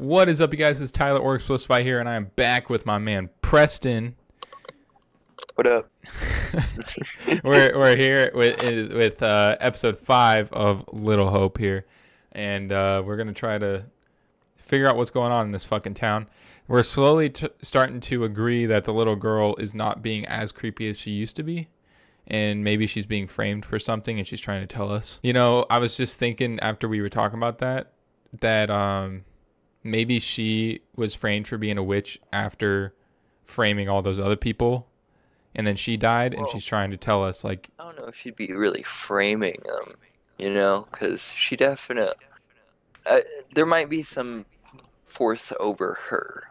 What is up, you guys? It's Tyler or Xplicify here, and I am back with my man Preston. What up? we're we're here with with uh, episode five of Little Hope here, and uh, we're gonna try to figure out what's going on in this fucking town. We're slowly t- starting to agree that the little girl is not being as creepy as she used to be. And maybe she's being framed for something and she's trying to tell us. You know, I was just thinking after we were talking about that, that um, maybe she was framed for being a witch after framing all those other people and then she died and she's trying to tell us like I don't know if she'd be really framing them, you know, because she definitely. Uh, there might be some force over her,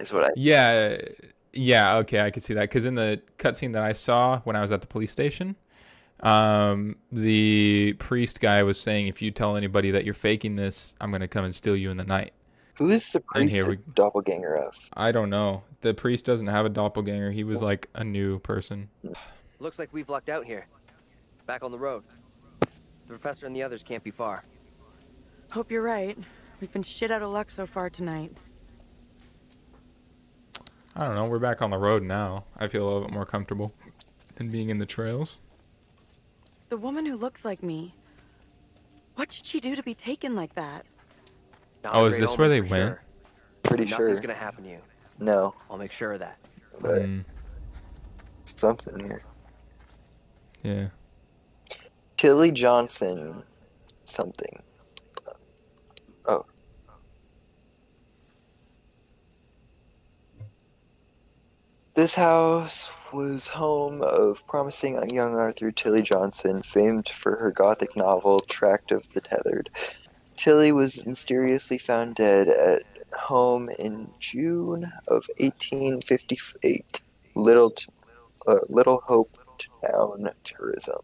is what I. yeah yeah okay i could see that because in the cutscene that i saw when i was at the police station um the priest guy was saying if you tell anybody that you're faking this i'm gonna come and steal you in the night Who is the priest here we- doppelganger of? i don't know the priest doesn't have a doppelganger he was like a new person Looks like we've lucked out here. Back on the road. The professor and the others can't be far. Hope you're right. We've been shit out of luck so far tonight. i don't know we're back on the road now i feel a little bit more comfortable than being in the trails The woman who looks like me. What did she do to be taken like that? Not Oh, is this where they for went? sure. Pretty Nothing's sure. gonna happen to you. No, I'll make sure of that. but Mm, something here. yeah Tilly Johnson, something. Oh. This house was home of promising young Arthur Tilly Johnson, famed for her gothic novel Tract of the Tethered. Tilly was mysteriously found dead at home in June of 1858. Little, t- uh, Little Hope Town Tourism.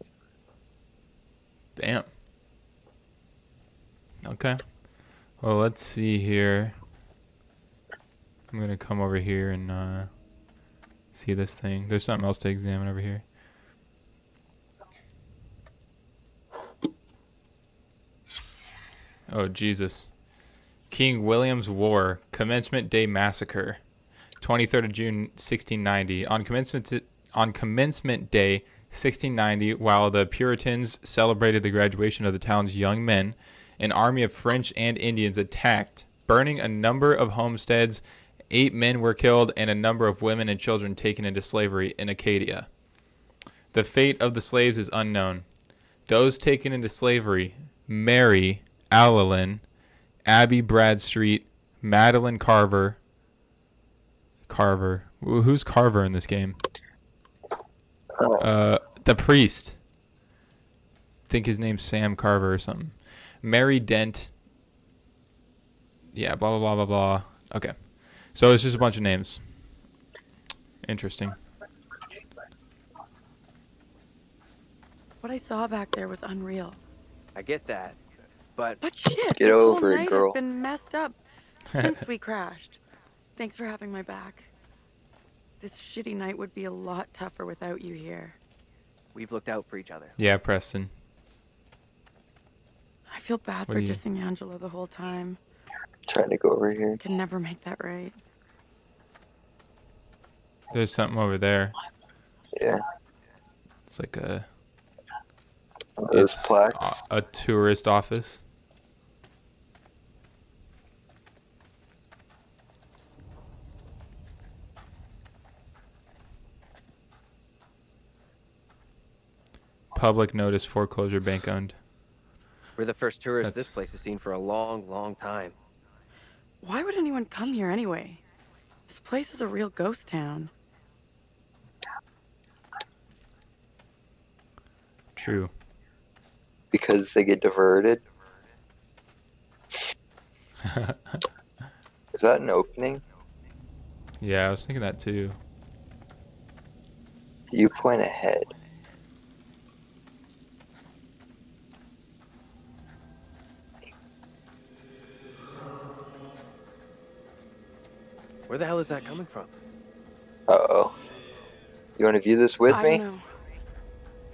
Damn. Okay. Well, let's see here. I'm gonna come over here and uh, see this thing. There's something else to examine over here. Oh Jesus! King William's War, Commencement Day Massacre, 23rd of June 1690. On commencement on commencement day 1690, while the Puritans celebrated the graduation of the town's young men, an army of French and Indians attacked, burning a number of homesteads. Eight men were killed, and a number of women and children taken into slavery in Acadia. The fate of the slaves is unknown. Those taken into slavery Mary Allelin, Abby Bradstreet, Madeline Carver. Carver. Who's Carver in this game? Oh. Uh, the priest. think his name's Sam Carver or something. Mary Dent. Yeah, blah blah blah blah blah. Okay, so it's just a bunch of names. Interesting. What I saw back there was unreal. I get that. But But shit, Get this whole over it, night girl. has been messed up since we crashed. Thanks for having my back. This shitty night would be a lot tougher without you here. we've looked out for each other. Yeah, Preston. I feel bad What for do dissing Angela the whole time. Trying to go over here. Can never make that right. There's something over there. Yeah. It's like a Those it's plaques. a, a tourist office. Public notice foreclosure bank owned. We're the first tourists this place has seen for a long, long time. Why would anyone come here anyway? This place is a real ghost town. True. Because they get diverted. Is that an opening? yeah, I was thinking that too. You point ahead. Where the hell is that coming from? Uh oh. You want to view this with I me? know.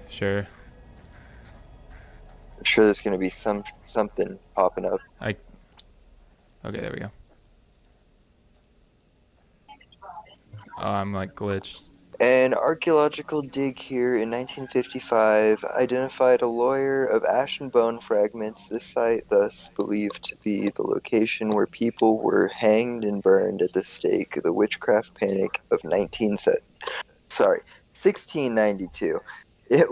Sure sure there's going to be some something popping up. I. Okay, there we go. Oh, I'm like glitched. An archaeological dig here in 1955 identified a layer of ash and bone fragments. This site, thus believed to be the location where people were hanged and burned at the stake of the witchcraft panic of 19 sorry, 1692. It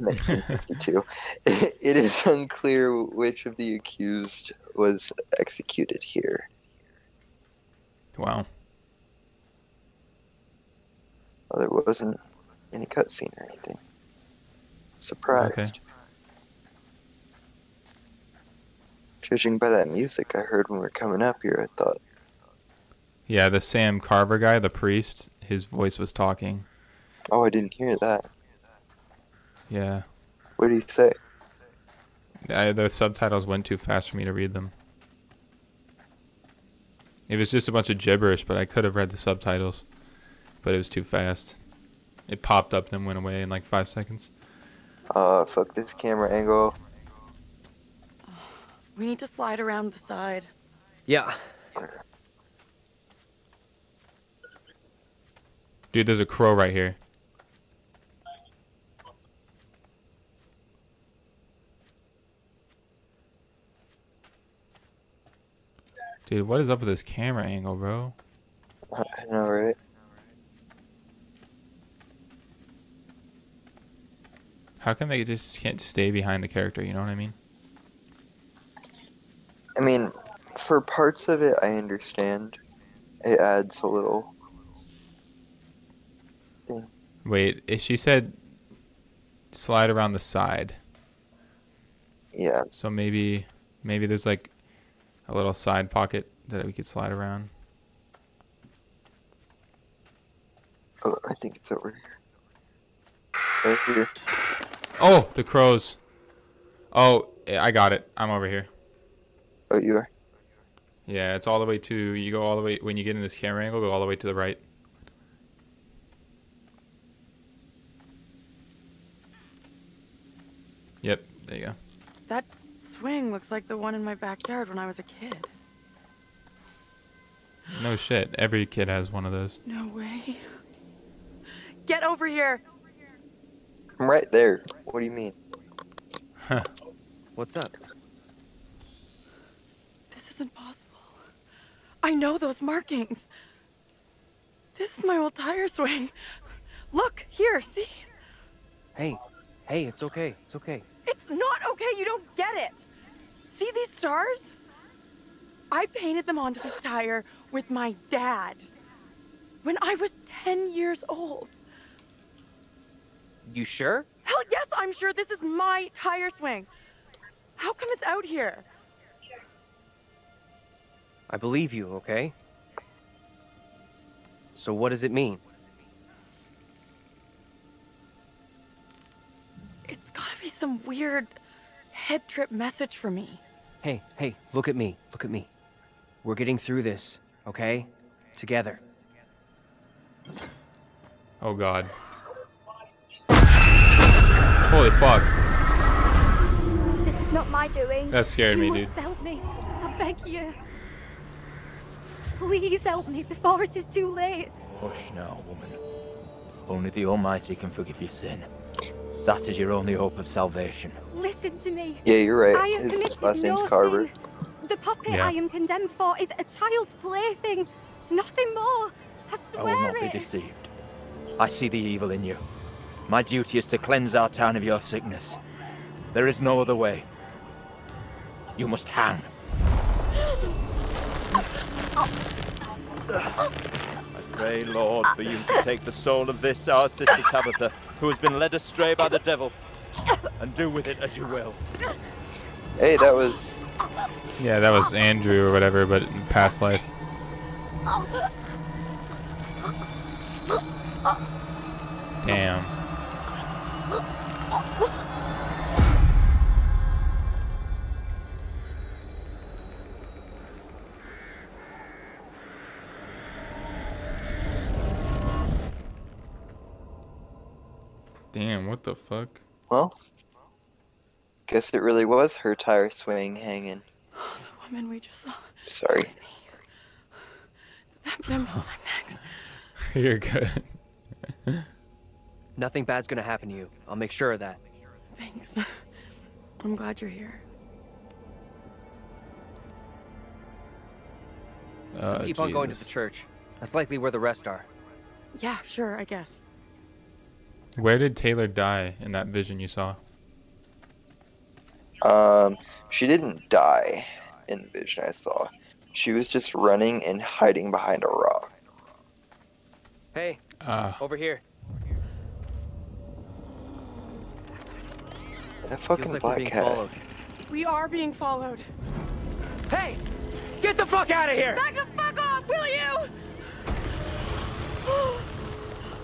was 1962. it is unclear which of the accused was executed here. Wow. Well, there wasn't any cutscene or anything. Surprised. Okay. Judging by that music I heard when we were coming up here, I thought, Yeah, the Sam Carver guy, the priest, his voice was talking. oh, I didn't hear that. Yeah. What did he say? I, the subtitles went too fast for me to read them. It was just a bunch of gibberish, but I could have read the subtitles. But it was too fast. It popped up, then went away in like five seconds. Uh, fuck this camera angle. We need to slide around the side. Yeah. Dude, there's a crow right here. Dude, what is up with this camera angle, bro? I know, right? How come they just can't stay behind the character, you know what I mean? I mean, for parts of it, I understand. It adds a little. Wait, if she said slide around the side. Yeah, So maybe maybe there's like a little side pocket that we could slide around. oh, I think it's over here. Right here. Oh, the crows. Oh, I got it. I'm over here. Oh, you are? Yeah, it's all the way to you go all the way when you get in this camera angle, go all the way to the right. Yep, there you go. That swing looks like the one in my backyard when I was a kid. No shit. Every kid has one of those. No way. Get over here! I'm right there. What do you mean? Huh. What's up? This isn't possible. I know those markings. This is my old tire swing. Look, here, see? Hey, hey, it's okay. It's okay. It's not okay, you don't get it. See these stars? I painted them onto this tire with my dad when I was 10 years old. You sure? Hell yes, I'm sure this is my tire swing. How come it's out here? I believe you, okay? So what does it mean? It's gotta be some weird head trip message for me. Hey, hey, look at me. Look at me. We're getting through this, okay? Together. Oh god. Holy fuck. This is not my doing. That scared you me, must dude. help me. I beg you. Please help me before it is too late. Hush now, woman. Only the Almighty can forgive your sin. That is your only hope of salvation. Listen to me. Yeah, you're right. I have His committed last name's no Carver. sin. The puppet Yeah. I am condemned for is a child's plaything. Nothing more. I swear I swear will not be deceived. I see the evil in you. My duty is to cleanse our town of your sickness. There is no other way. You must hang. I pray, Lord, for you to take the soul of this, our sister Tabitha, who has been led astray by the devil, and do with it as you will. Hey, that was. Yeah, that was Andrew or whatever, but in past life. Damn. Damn, what the fuck? Well, guess it really was her tire swing hanging. The woman we just saw. Sorry. It was me. Time next. You're good. Nothing bad's gonna happen to you. I'll make sure of that. Thanks. I'm glad you're here. Uh, Let's keep on going to the church. That's likely where the rest are. Yeah, sure, I guess. Where did Taylor die in that vision you saw? Um, she didn't die in the vision I saw. She was just running and hiding behind a rock. Hey, Ah, over here. That fucking like we're black being cat. followed. We are being followed. Hey! Get the fuck out of here! Back the fuck off, will you?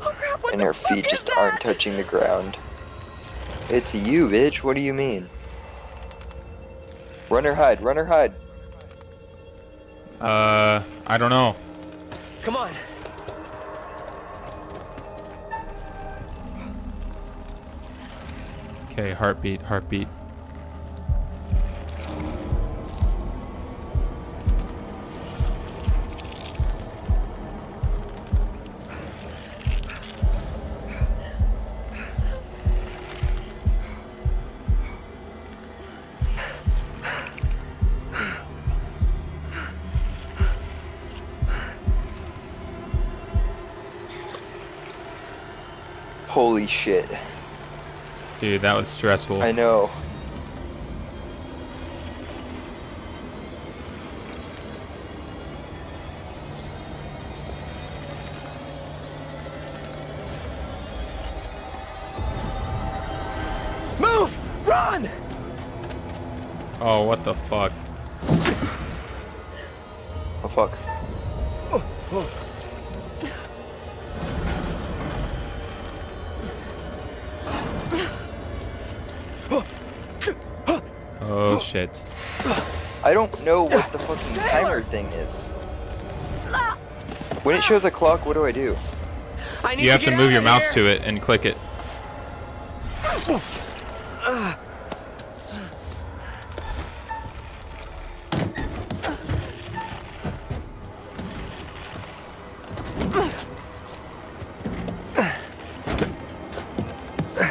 Oh crap, what And the her fuck feet is just that? aren't touching the ground. It's you, bitch. What do you mean? Run or hide. Run or hide. uh, I don't know. Come on! Okay, heartbeat, heartbeat. Dude, that was stressful. I know. Shit. I don't know what the fucking timer thing is. When it shows a clock, what do I do? I need You have to get move your of mouse to it and click it.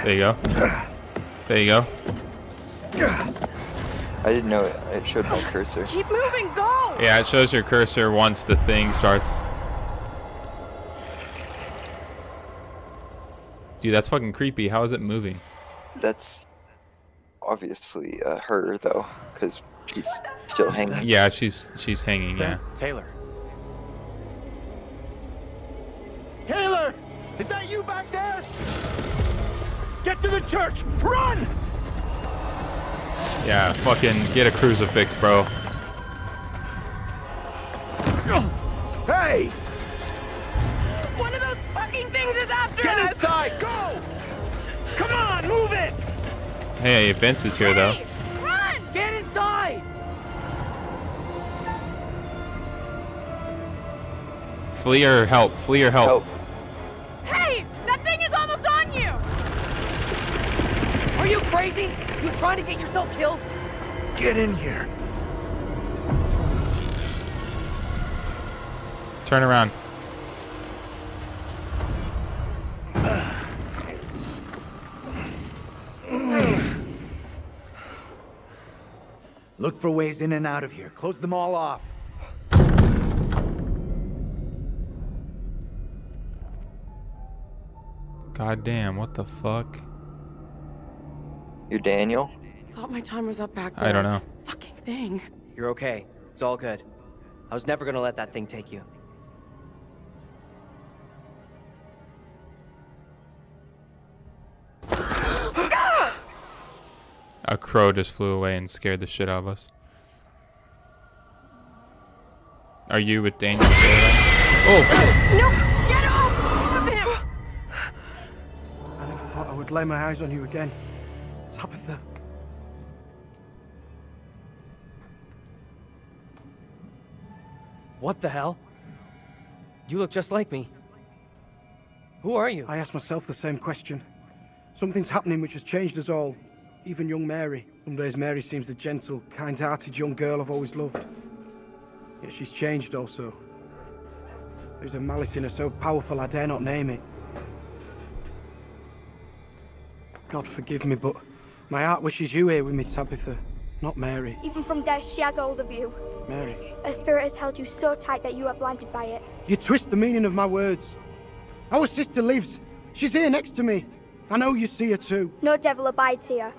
There you go. There you go. I didn't know it. It showed my cursor. Keep moving, go! Yeah, it shows your cursor once the thing starts. Dude, that's fucking creepy. How is it moving? That's obviously uh, her though, because she's still hanging. Yeah, she's she's hanging. Yeah. Taylor. Taylor! Is that you back there? Get to the church! Run! Yeah. Fucking get a crucifix, bro. Hey! One of those fucking things is after Get us! Get inside! Go! Come on, move it! Hey, Vince is here though. Run! Get inside! Flee or help. Flee or help. Help. Hey, that thing is almost on you! Are you crazy? You trying to get yourself killed? Get in here. Turn around. Look for ways in and out of here. Close them all off. God damn, what the fuck? You're Daniel. Thought my time was up back there. I don't know. Fucking thing. You're okay. It's all good. I was never gonna let that thing take you. A crow just flew away and scared the shit out of us. Are you with Daniel? Oh, No! Get off oh! of him! I never thought I would lay my eyes on you again. Tabitha. What the hell? You look just like me. Who are you? I asked myself the same question. Something's happening which has changed us all, even young Mary. Some days Mary seems the gentle, kind-hearted young girl I've always loved. Yet she's changed also. There's a malice in her so powerful I dare not name it. God forgive me, but my heart wishes you here with me, Tabitha, not Mary. Even from death, she has hold of you. Mary. Her spirit has held you so tight that you are blinded by it. You twist the meaning of my words. Our sister lives. She's here next to me. I know you see her too. No devil abides here.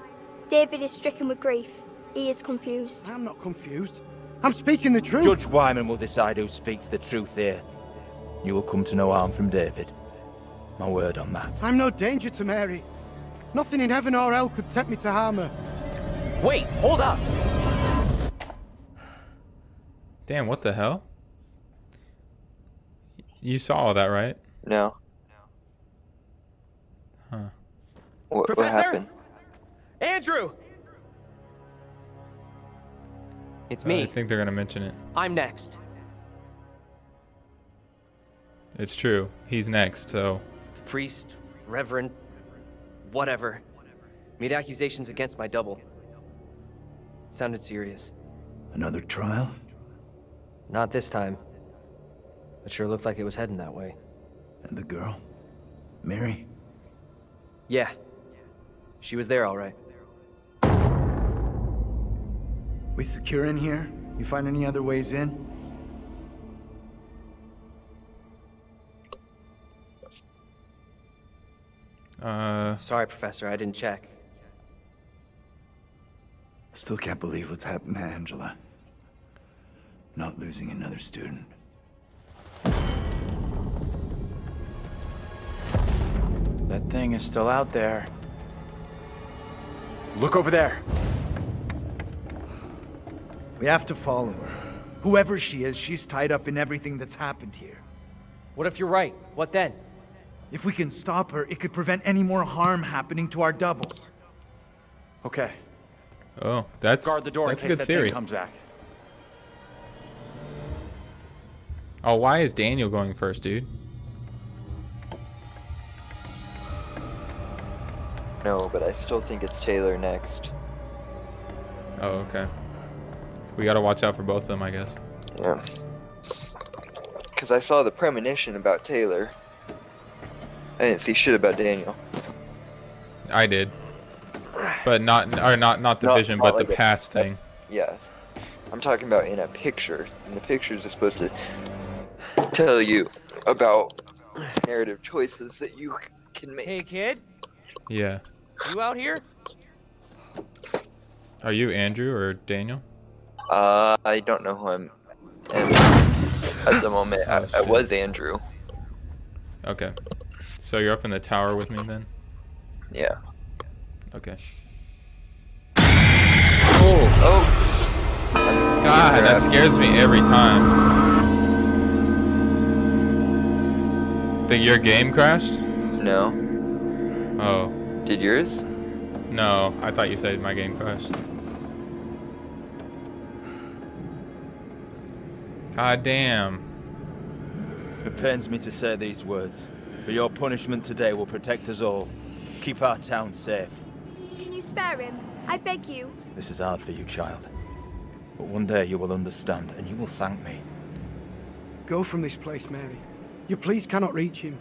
David is stricken with grief. He is confused. I'm not confused. I'm speaking the truth. Judge Wyman will decide who speaks the truth here. You will come to no harm from David. My word on that. I'm no danger to Mary. Nothing in heaven or hell could tempt me to harm her. Wait, hold up! Damn, what the hell? You saw all that, right? No. Huh. What, what Professor? happened? Andrew! It's me. I think they're gonna mention it. I'm next. It's true. He's next, so The priest, reverend, whatever, made accusations against my double. Sounded serious. Another trial? Not this time. It sure looked like it was heading that way. And the girl? Mary? Yeah. She was there all right. We secure in here? You find any other ways in? Uh Sorry, Professor, I didn't check. I Still can't believe what's happened to Angela. Not losing another student. That thing is still out there. Look over there. We have to follow her. Whoever she is, she's tied up in everything that's happened here. What if you're right? What then? If we can stop her, it could prevent any more harm happening to our doubles. Okay. oh, that's Guard the door in that's a case good that theory. thing comes back. Oh, why is Daniel going first, dude? No, but I still think it's Taylor next. Oh, okay. We gotta watch out for both of them, I guess. Yeah. Because I saw the premonition about Taylor. I didn't see shit about Daniel. I did, but not or not not the Not- vision, not but like the a- past thing. Yeah. I'm talking about in a picture. And the pictures are supposed to tell you about narrative choices that you can make. Hey, kid, Yeah. you out here? Are you Andrew or Daniel? Uh, I don't know who I'm at the moment. Oh, I, I was Andrew. Okay. So you're up in the tower with me then? Yeah. Okay. Oh. Oh. God, that scares me every time. Think your game crashed? No. Oh, Did yours? no. I thought you said my game crashed. God damn. It pains me to say these words, but your punishment today will protect us all. Keep our town safe. Can you spare him? I beg you. This is hard for you, child. But one day you will understand, and you will thank me. Go from this place, Mary. Your pleas cannot reach him.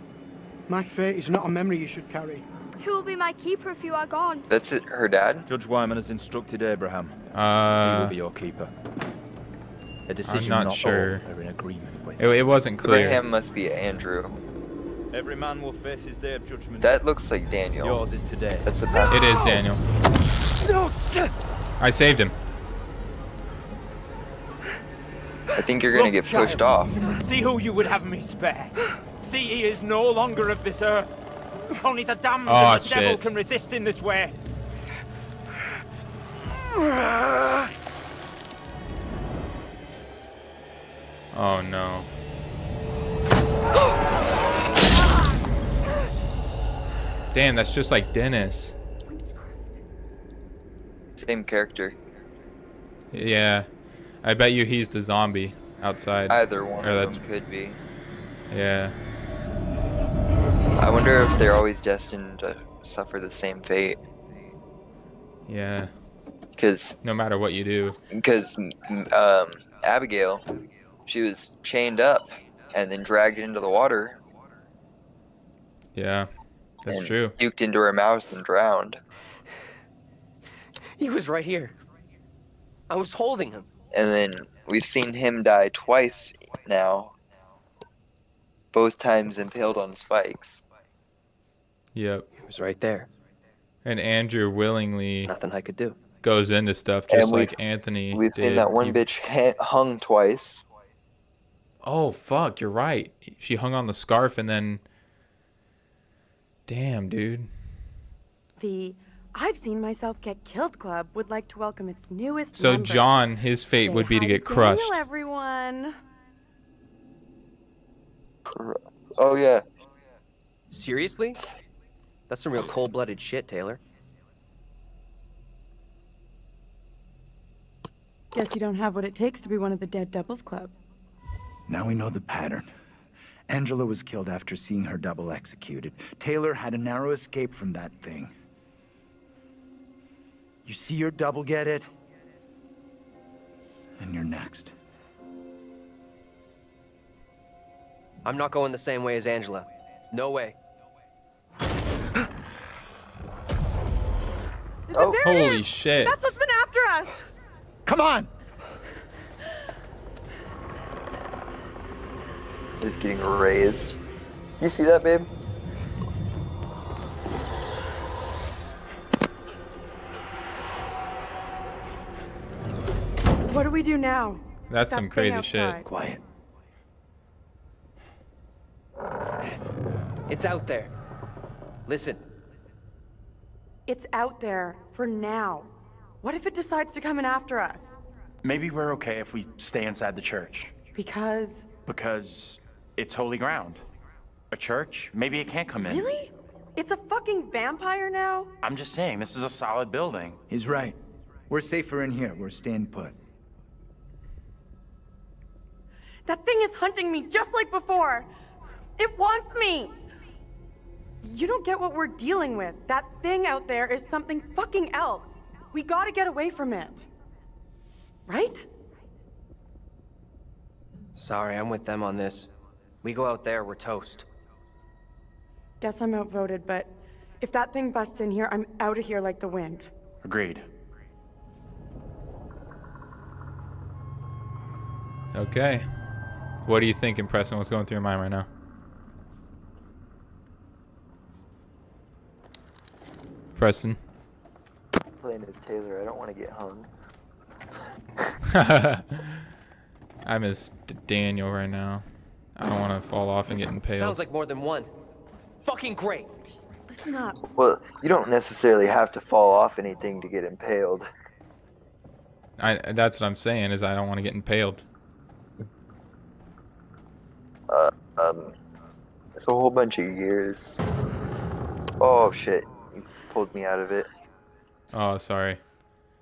My fate is not a memory you should carry. Who will be my keeper if you are gone? That's it. Her dad. Judge Wyman has instructed Abraham. he will Uh, be your keeper. A decision not not sure. all are in agreement with. it, it wasn't clear. Abraham must be Andrew. Every man will face his day of judgment. That looks like Daniel. Yours is today. That's the path. It is Daniel. No! I saved him. I think you're gonna Look, get pushed child. off. See who you would have me spare. See, he is no longer of this earth. Only the damned Oh, and the devil can resist in this way. Oh no. Damn, that's just like Dennis. Same character. Yeah. I bet you he's the zombie outside. Either one Or of them could be. yeah. I wonder if they're always destined to suffer the same fate. Yeah. Because No matter what you do. because um, Abigail, she was chained up and then dragged into the water Yeah, that's and true. puked into her mouth and drowned. He was right here. I was holding him. And then we've seen him die twice now. Both times impaled on spikes. Yep. He was right there. And Andrew willingly Nothing I could do. goes into stuff And just like Anthony We've did. seen that one He- bitch hung twice. Oh fuck, you're right. She hung on the scarf and then. Damn, dude. The I've seen myself get killed club would like to welcome its newest So member. John, his fate Say would be to hi get Daniel, crushed. everyone. Oh yeah. Seriously? That's some real cold-blooded shit, Taylor. Guess you don't have what it takes to be one of the dead doubles club. Now we know the pattern. Angela was killed after seeing her double executed. Taylor had a narrow escape from that thing. You see your double get it? And you're next. I'm not going the same way as Angela. No way. Oh, there Holy shit. That's what's been after us. Come on! Is getting raised. You see that, babe? What do we do now? That's That some thing crazy shit. Quiet. It's out there. Listen, It's out there for now. What if it decides to come in after us? Maybe we're okay if we stay inside the church. Because Because it's holy ground. A church? Maybe it can't come in. really? It's a fucking vampire now? I'm just saying, this is a solid building. He's right. We're safer in here. We're staying put. That thing is hunting me just like before. It wants me. You don't get what we're dealing with. That thing out there is something fucking else. We gotta get away from it. Right? sorry, I'm with them on this. We go out there, we're toast. Guess I'm outvoted, but if that thing busts in here, I'm out of here like the wind. Agreed. Okay. What are you thinking, Preston? What's going through your mind right now? Preston. Playing as Taylor, I don't want to get hung. I miss D- Daniel right now. I don't want to fall off and get impaled. Sounds like more than one. Fucking great. Listen up. Well, you don't necessarily have to fall off anything to get impaled. I, that's what I'm saying is I don't want to get impaled. Uh, um, it's a whole bunch of years. Oh shit! You pulled me out of it. Oh, sorry.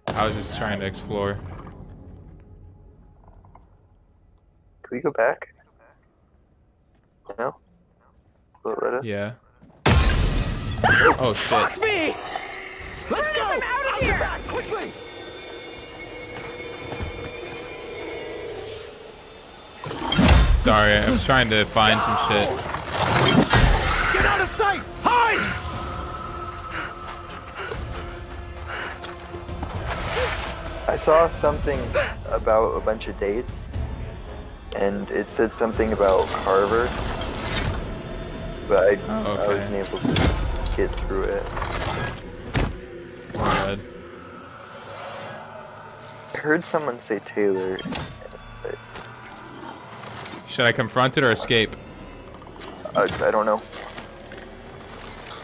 I was just trying to explore. Can we go back? No. Loretta? Yeah. Oh shit. me! Let's go! I'm out of here! Back, quickly! Sorry, I was trying to find some shit. Get out of sight! Hide! I saw something about a bunch of dates, and it said something about Carver, but I, Oh, I wasn't able to get through it. Bad. I heard someone say Taylor, Should I confront it or escape? I, I don't know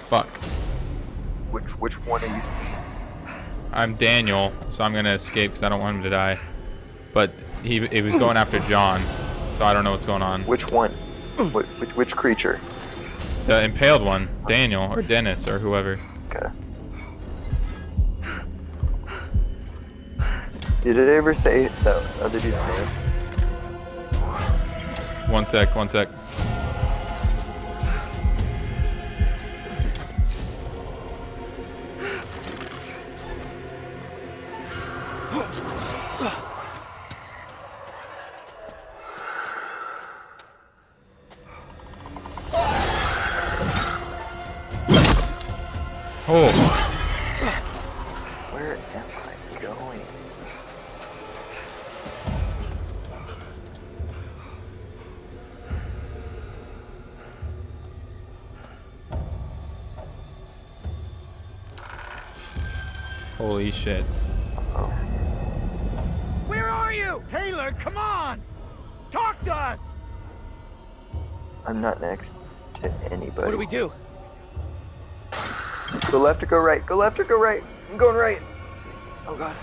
Fuck. which which one are you seeing. I'm Daniel, so I'm gonna escape because I don't want him to die. But he it was going after John, so I don't know what's going on. Which one? Which, which, which creature? The impaled one, Daniel or Dennis or whoever. Okay. Did it ever say that other dude's name? One sec, one sec. Holy shit. Where are you? Taylor, come on! Talk to us! I'm not next to anybody. What do we do? Go left or go right? Go left or go right? I'm going right. Oh god.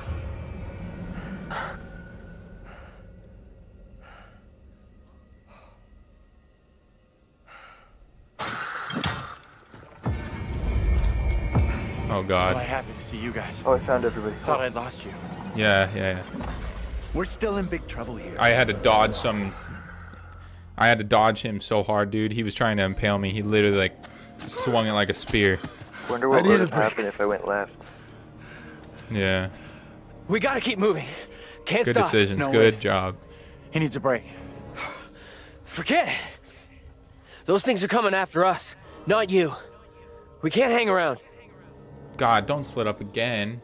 Oh Well, god. I'm happy to see you guys. Oh, I found everybody. Thought I'd lost you. Yeah, yeah, yeah. We're still in big trouble here. I had to dodge some. I had to dodge him so hard, dude. He was trying to impale me. He literally like swung it like a spear. Wonder what would a have happened if I went left. Yeah. We gotta keep moving. Can't Good stop. decisions. No Good way. job. He needs a break. Forget it. Those things are coming after us, not you. We can't hang around. God, don't split up again.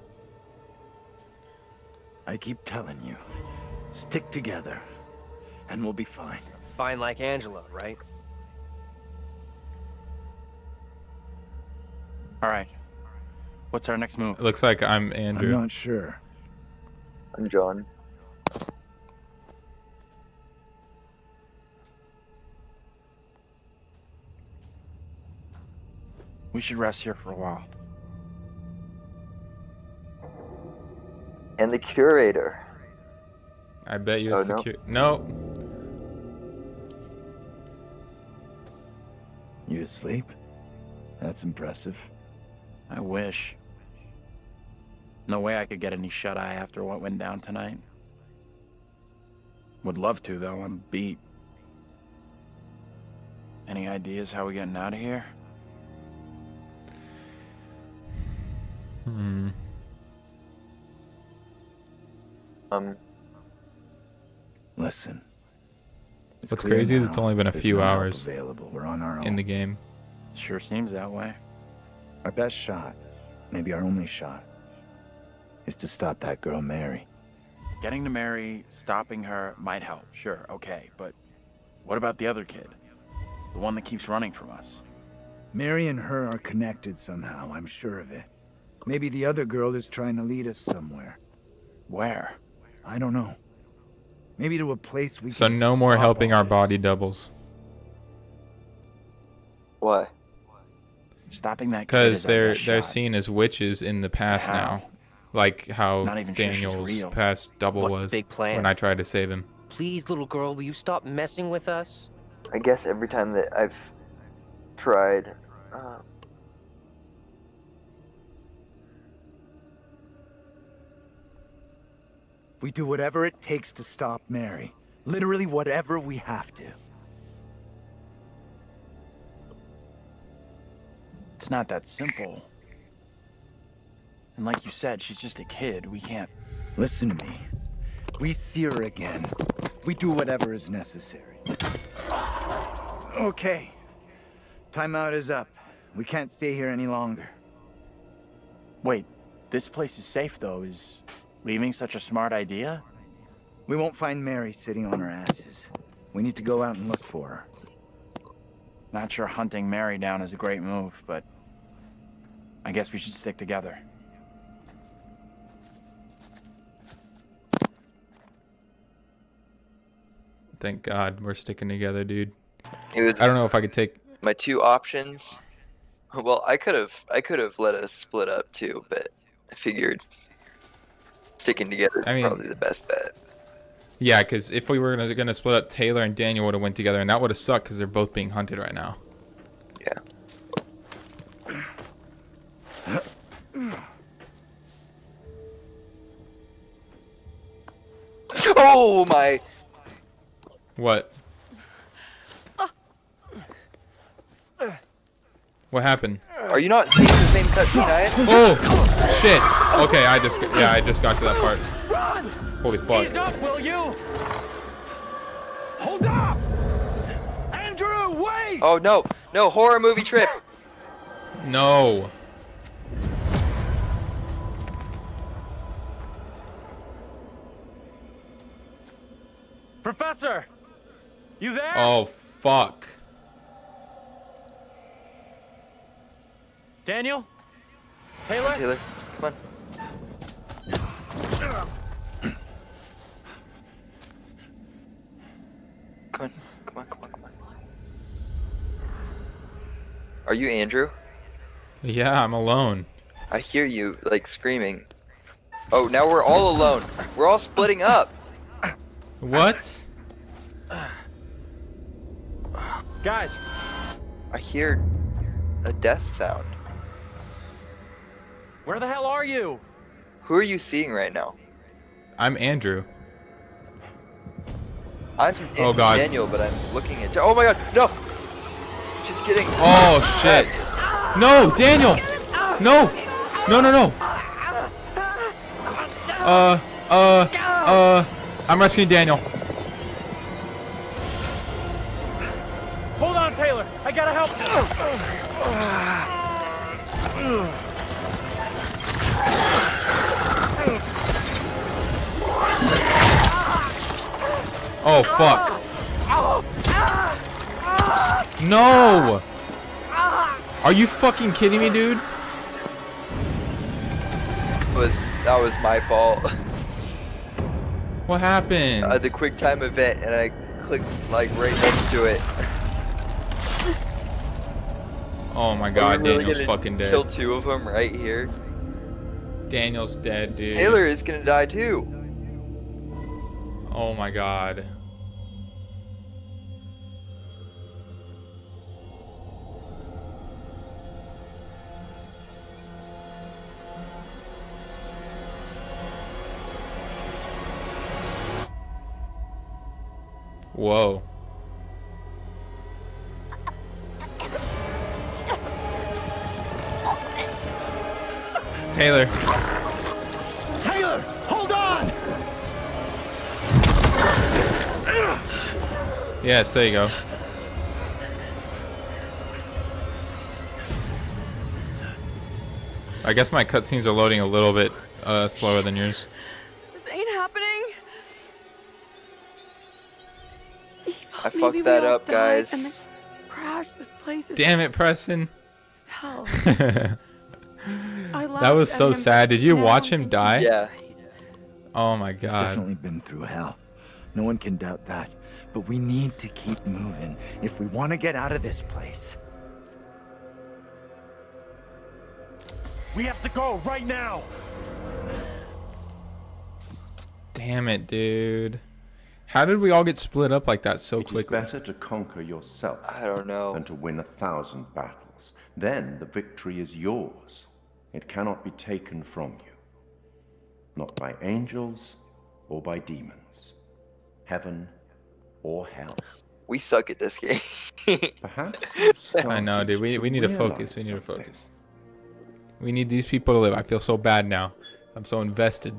I keep telling you, stick together, and we'll be fine. Fine like Angela, right? All right. What's our next move? It looks like I'm Andrew. I'm not sure. I'm John. We should rest here for a while. And the curator. I bet you Oh, it's the no. cu- No. You asleep? That's impressive. I wish. No way I could get any shut eye after what went down tonight. Would love to, though. I'm beat. Any ideas how we're getting out of here? Hmm. Um, Listen. It's What's clear crazy is now it's only been a there's few no hours available. We're on our own. in the game. Sure seems that way. Our best shot, maybe our only shot, is to stop that girl Mary. Getting to Mary, stopping her might help, sure, okay, but what about the other kid? The one that keeps running from us? Mary and her are connected somehow, I'm sure of it. Maybe the other girl is trying to lead us somewhere. Where? I don't know. Maybe to a place we So can no more helping our this. body doubles. What? Stopping that Because they're they're shot. seen as witches in the past How? now. Like how Not even sure Daniel's real. past double What's was big plan? when I tried to save him. Please, little girl, will you stop messing with us? I guess every time that I've tried, uh, We do whatever it takes to stop Mary. Literally whatever we have to. It's not that simple. And like you said, she's just a kid. We can't. Listen to me. We see her again. We do whatever is necessary. Okay. Timeout is up. We can't stay here any longer. Wait, this place is safe though. Is leaving such a smart idea? We won't find Mary sitting on her asses. We need to go out and look for her. Not sure hunting Mary down is a great move, but I guess we should stick together. Thank God we're sticking together, dude. was I don't know if I could take. my two options. Well, I could have I could have let us split up too, but I figured sticking together is I mean- probably the best bet. Yeah, because if we were gonna, gonna split up, Taylor and Daniel would have went together, and that would have sucked because they're both being hunted right now. Yeah. Oh my! What? What happened? Are you not seeing the same cutscene I am? Oh, shit. Okay, I just, yeah, I just got to that part. Holy fuck. Ease up, will you? Hold up! Andrew, wait! Oh, no. No, horror movie trip. No. Professor! You there? Oh, fuck. Daniel? Taylor? Taylor, come on. Come on, come on, come on, come on. Are you Andrew? Yeah, I'm alone. I hear you, like, screaming. Oh, now we're all alone. We're all splitting up. What? Guys, I hear a death sound. Where the hell are you? Who are you seeing right now? I'm Andrew. I'm Oh, God. Daniel, but I'm looking at. Oh my God! No! Just kidding. Oh shit. No, Daniel. No. No, no, no. Uh, uh, uh. I'm rescuing Daniel. Hold on, Taylor. I gotta help. Oh fuck. No. Are you fucking kidding me, dude? was that was my fault. What happened? Uh, the quick time event, and I clicked like right next to it. Oh my god, really Daniel's fucking dead. Kill two of them right here. Daniel's dead, dude. Taylor is gonna die too. Oh my god. Whoa. Taylor. Taylor, hold on! Yes, there you go. I guess my cutscenes are loading a little bit uh, slower than yours. Fucked that up, guys. And then crash. This place is Damn it, Preston. hell. that was so him, sad. Did you now watch him die? Yeah. Oh my He's god. definitely been through hell. No one can doubt that. But we need to keep moving if we want to get out of this place. We have to go right now. Damn it, dude. How did we all get split up like that so It is quickly? better to conquer yourself I don't know. than to win a thousand battles. Then the victory is yours. It cannot be taken from you. Not by angels or by demons. Heaven or hell. We suck at this game. Perhaps I know, dude. We, we need to focus. We need to focus. We need these people to live. I feel so bad now. I'm so invested.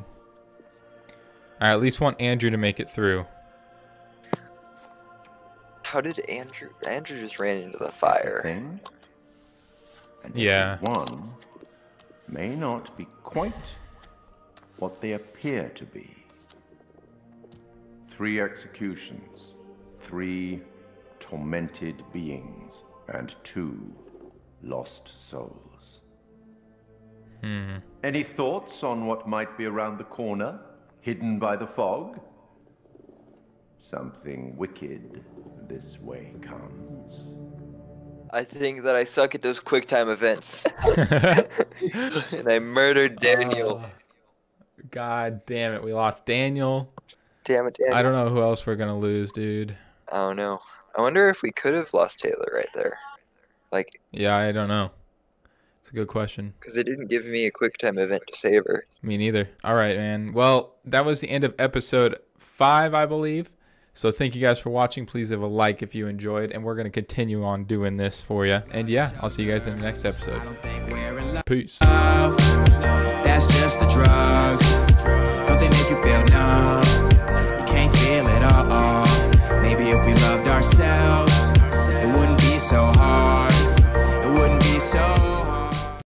I at least want Andrew to make it through. How did Andrew? Andrew just ran into the fire. Thing, and Yeah. One may not be quite what they appear to be. Three executions, three tormented beings, and two lost souls. Hmm. Any thoughts on what might be around the corner, hidden by the fog? Something wicked this way comes. I think that I suck at those quick time events. and I murdered Daniel. Oh, God damn it. We lost Daniel. Damn it, Daniel. I don't know who else we're going to lose, dude. I don't know. I wonder if we could have lost Taylor right there. Like, Yeah, I don't know. It's a good question. because it didn't give me a quick time event to save her. Me neither. All right, man. Well, that was the end of episode five, I believe. So thank you guys for watching. Please leave a like if you enjoyed, and we're going to continue on doing this for you. And yeah, I'll see you guys in the next episode. Peace. That's just the drugs. Don't they make you feel numb? You can't feel it all. Maybe if we loved ourselves, it wouldn't be so hard.